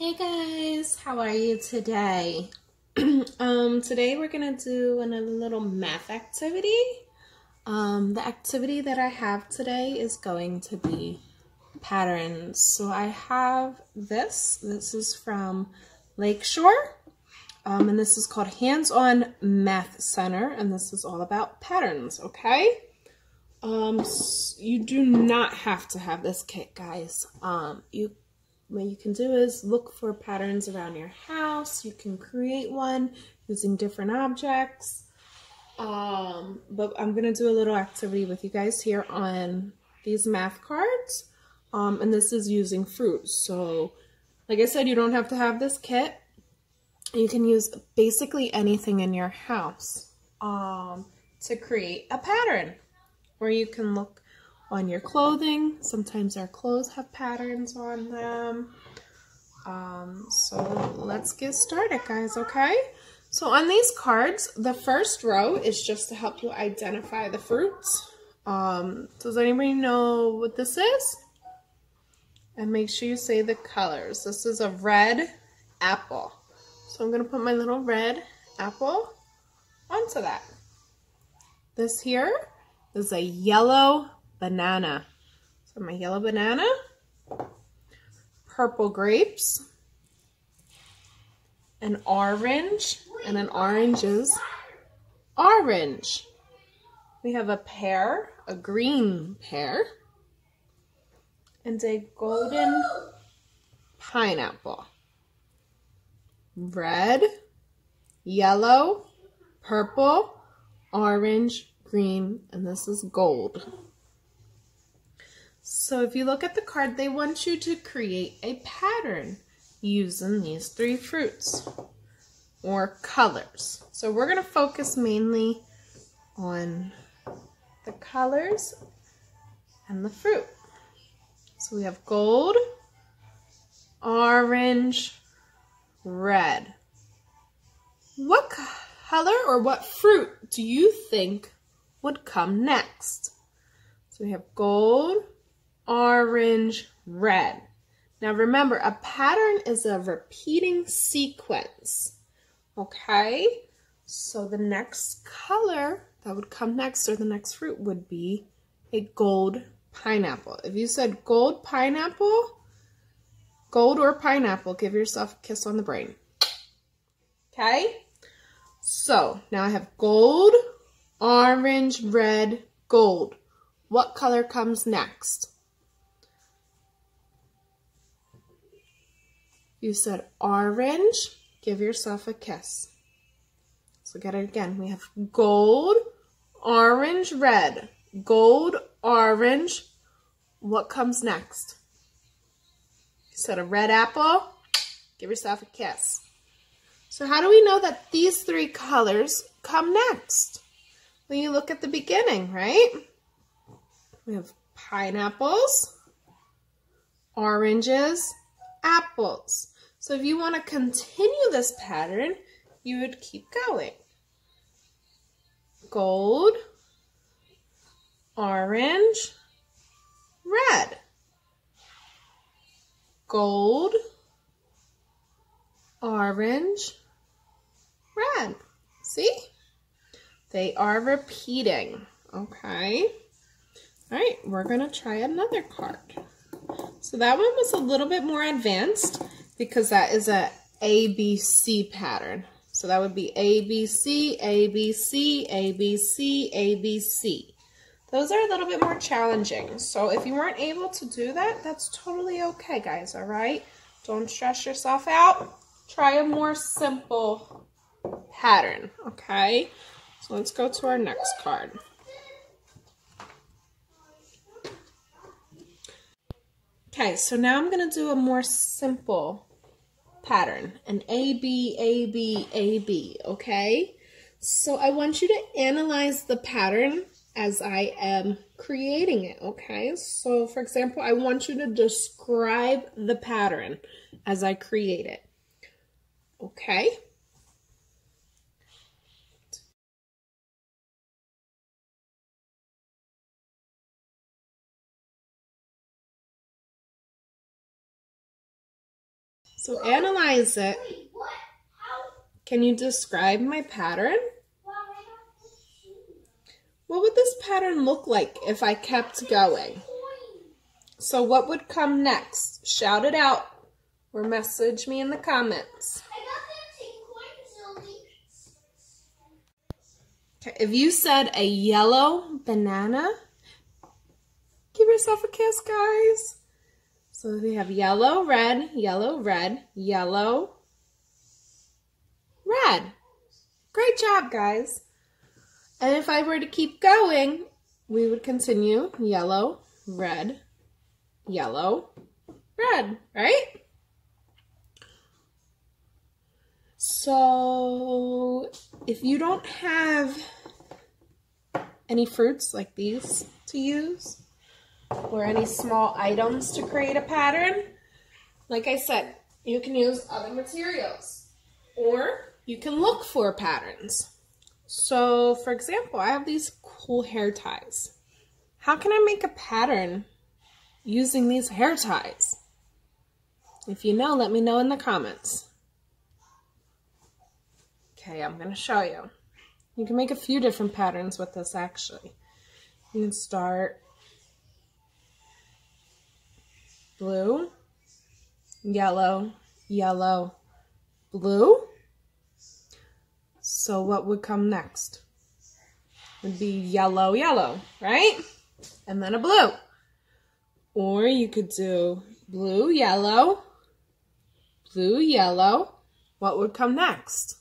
Hey guys, how are you today? um, today we're gonna do a little math activity. Um, the activity that I have today is going to be patterns. So I have this. This is from Lakeshore. Um, and this is called Hands-On Math Center. And this is all about patterns, okay? Um, you do not have to have this kit, guys. Um, you what you can do is look for patterns around your house. You can create one using different objects. Um, but I'm going to do a little activity with you guys here on these math cards. Um, and this is using fruits. So, like I said, you don't have to have this kit. You can use basically anything in your house um, to create a pattern. where you can look on your clothing. Sometimes our clothes have patterns on them. Um, so let's get started, guys, okay? So on these cards, the first row is just to help you identify the fruits. Um, does anybody know what this is? And make sure you say the colors. This is a red apple. So I'm going to put my little red apple onto that. This here is a yellow banana. So my yellow banana, purple grapes, an orange, and an orange is orange. We have a pear, a green pear, and a golden pineapple. Red, yellow, purple, orange, green, and this is gold. So if you look at the card, they want you to create a pattern using these three fruits or colors. So we're going to focus mainly on the colors and the fruit. So we have gold, orange, red. What color or what fruit do you think would come next? So we have gold, orange, red. Now remember, a pattern is a repeating sequence. Okay? So the next color that would come next or the next fruit would be a gold pineapple. If you said gold pineapple, gold or pineapple, give yourself a kiss on the brain. Okay? So now I have gold, orange, red, gold. What color comes next? You said orange. Give yourself a kiss. So get it again. We have gold, orange, red. Gold, orange. What comes next? You said a red apple. Give yourself a kiss. So how do we know that these three colors come next? When you look at the beginning, right? We have pineapples, oranges, apples. So if you want to continue this pattern, you would keep going. Gold, orange, red. Gold, orange, red. See? They are repeating, okay? All right, we're going to try another card. So that one was a little bit more advanced because that is a ABC pattern. So that would be ABC, ABC, ABC, ABC. Those are a little bit more challenging. So if you weren't able to do that, that's totally okay, guys, all right? Don't stress yourself out. Try a more simple pattern, okay? So let's go to our next card. Okay, so now I'm going to do a more simple pattern, an A, B, A, B, A, B, okay? So I want you to analyze the pattern as I am creating it, okay? So for example, I want you to describe the pattern as I create it, okay? So analyze it. Can you describe my pattern? What would this pattern look like if I kept going? So what would come next? Shout it out or message me in the comments. If you said a yellow banana, give yourself a kiss, guys. So we have yellow, red, yellow, red, yellow, red. Great job, guys. And if I were to keep going, we would continue yellow, red, yellow, red, right? So if you don't have any fruits like these to use or any small items to create a pattern, like I said, you can use other materials or you can look for patterns. So for example, I have these cool hair ties. How can I make a pattern using these hair ties? If you know, let me know in the comments. Okay, I'm going to show you. You can make a few different patterns with this actually. You can start blue, yellow, yellow, blue. So what would come next? Would be yellow, yellow, right? And then a blue. Or you could do blue, yellow, blue, yellow. What would come next?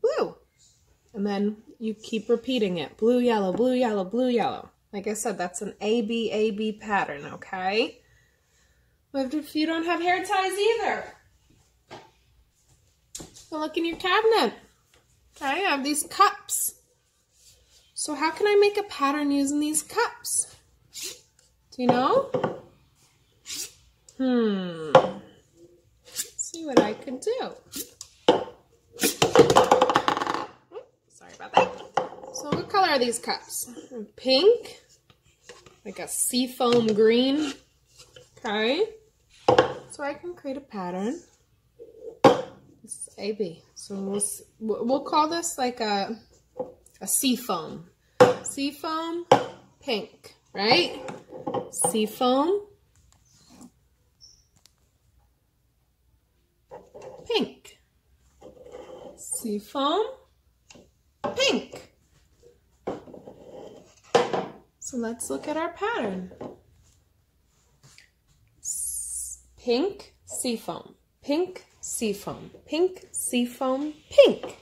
blue. And then you keep repeating it. Blue, yellow, blue, yellow, blue, yellow. Like I said, that's an A-B-A-B pattern, okay? But if you don't have hair ties either, well, look in your cabinet. I have these cups. So how can I make a pattern using these cups? Do you know? Hmm. Let's see what I could do. Sorry about that. So what color are these cups? Pink, like a seafoam green. Okay. So I can create a pattern. This is AB. So we'll, we'll call this like a, a seafoam. Seafoam pink, right? Seafoam pink. Seafoam pink. So let's look at our pattern. Pink seafoam, pink seafoam, pink seafoam, pink.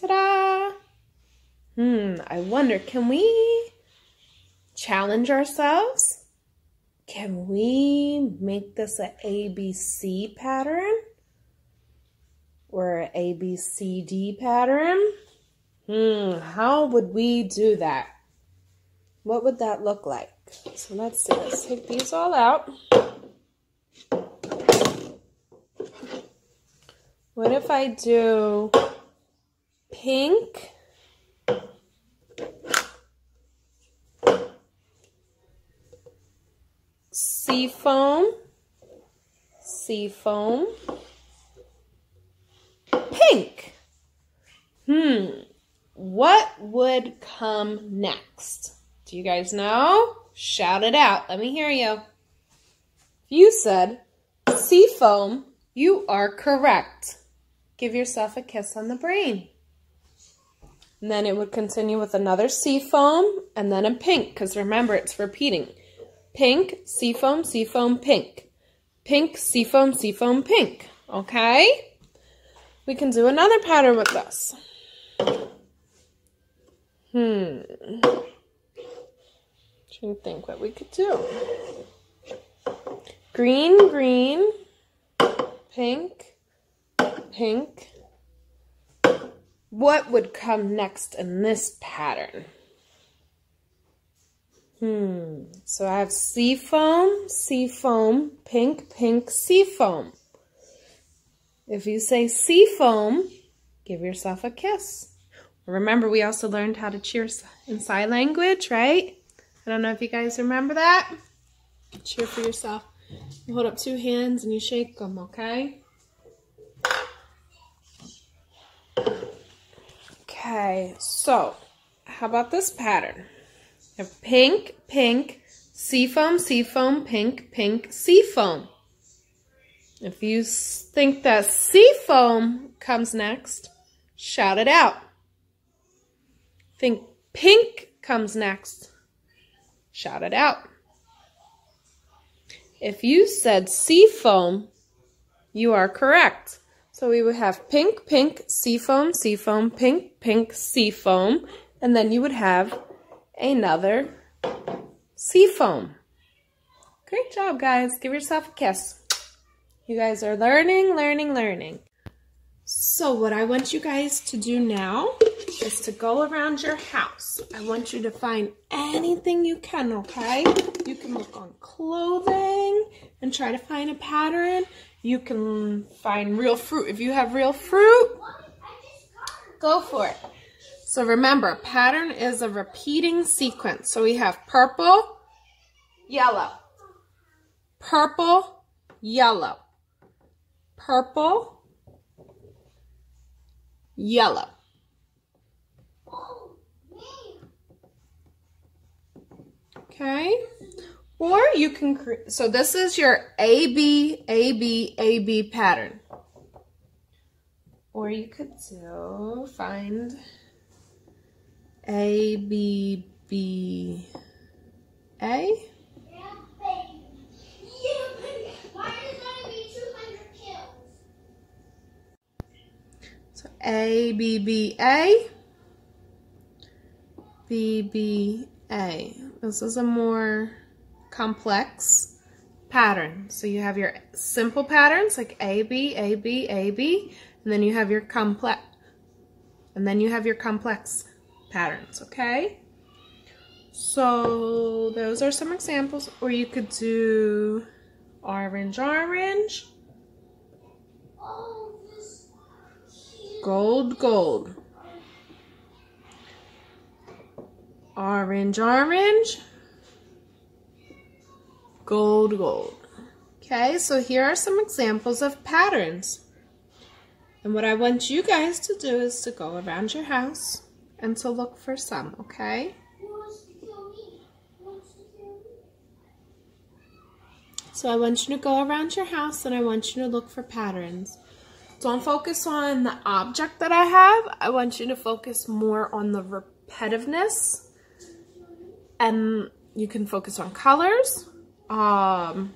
Ta-da! Hmm, I wonder, can we challenge ourselves? Can we make this an ABC pattern? Or ABCD pattern? Hmm, how would we do that? What would that look like? So let's see, let's take these all out. What if I do pink, seafoam, seafoam, pink? Hmm, what would come next? Do you guys know? Shout it out. Let me hear you. You said seafoam, you are correct. Give yourself a kiss on the brain. And then it would continue with another sea foam and then a pink, because remember, it's repeating. Pink, sea foam, sea foam, pink. Pink, sea foam, sea foam, pink. Okay? We can do another pattern with this. Hmm. Trying to think what we could do. Green, green, pink, pink. What would come next in this pattern? Hmm. So I have seafoam, seafoam, pink, pink, seafoam. If you say seafoam, give yourself a kiss. Remember, we also learned how to cheer in sign language, right? I don't know if you guys remember that. Cheer for yourself. You hold up two hands and you shake them, okay? Okay, so how about this pattern? Pink, pink, seafoam, seafoam, pink, pink, seafoam. If you think that seafoam comes next, shout it out. Think pink comes next, shout it out. If you said seafoam, you are correct. So we would have pink, pink, seafoam, seafoam, pink, pink, seafoam, and then you would have another seafoam. Great job, guys. Give yourself a kiss. You guys are learning, learning, learning. So what I want you guys to do now is to go around your house. I want you to find anything you can, okay? You can look on clothing and try to find a pattern. You can find real fruit. If you have real fruit, go for it. So remember, pattern is a repeating sequence. So we have purple, yellow, purple, yellow, purple, yellow. Okay. Or you can, so this is your A, B, A, B, A, B pattern. Or you could do, find A, B, B, A. So A, B, B, A, B, B, A. This is a more complex pattern. So you have your simple patterns like A, B, A, B, A, B, and then you have your complex, and then you have your complex patterns, okay? So those are some examples, or you could do orange, orange, gold, gold, orange, orange, gold, gold. Okay, so here are some examples of patterns. And what I want you guys to do is to go around your house and to look for some, okay? So I want you to go around your house and I want you to look for patterns. Don't focus on the object that I have. I want you to focus more on the repetitiveness. And you can focus on colors um,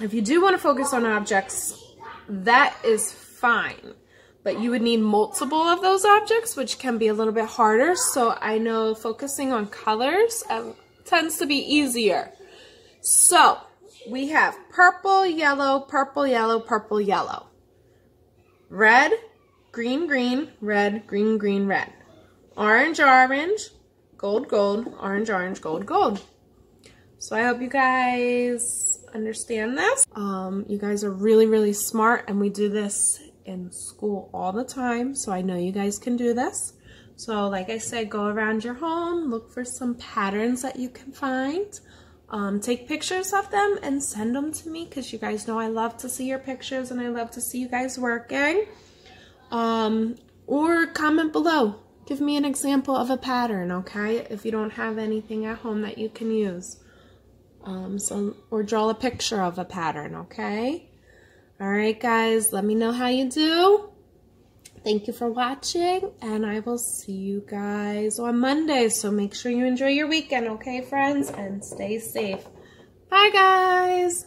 if you do want to focus on objects, that is fine. But you would need multiple of those objects, which can be a little bit harder. So I know focusing on colors uh, tends to be easier. So we have purple, yellow, purple, yellow, purple, yellow. Red, green, green, red, green, green, red. Orange, orange, gold, gold, orange, orange, gold, gold. So I hope you guys understand this. Um, you guys are really, really smart and we do this in school all the time. So I know you guys can do this. So like I said, go around your home, look for some patterns that you can find. Um, take pictures of them and send them to me because you guys know I love to see your pictures and I love to see you guys working. Um, or comment below. Give me an example of a pattern, okay? If you don't have anything at home that you can use. Um, so, or draw a picture of a pattern, okay? All right, guys, let me know how you do. Thank you for watching, and I will see you guys on Monday. So make sure you enjoy your weekend, okay, friends? And stay safe. Bye, guys.